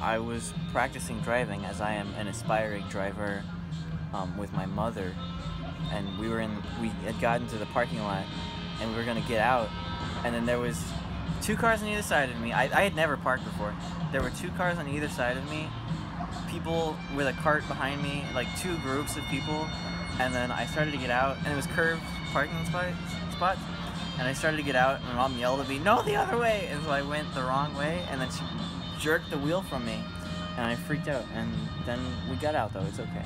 I was practicing driving as I am an aspiring driver um, with my mother, and we were in. We had gotten to the parking lot, and we were gonna get out, and then there was two cars on either side of me. I, I had never parked before. There were two cars on either side of me, people with a cart behind me, like two groups of people, and then I started to get out, and it was curved parking spot, and I started to get out, and my mom yelled at me, "No, the other way!" And so I went the wrong way, and then she jerked the wheel from me, and I freaked out, and then we got out though. It's okay.